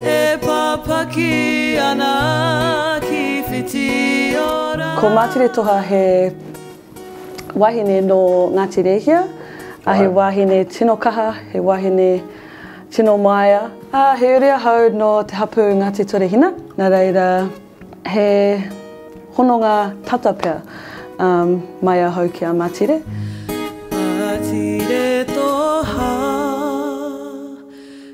E papaki ana ki Whitiora. Ko Mātire Toha he wahine nō Ngāti Rēhia, ā, he wāhine tino kaha, he wāhine tino māia, ā, he uri ahau nō te hapū Ngāti Turehina, nā reira, he hononga tata pea mai ahau ki a Mātire. Mātire Toha.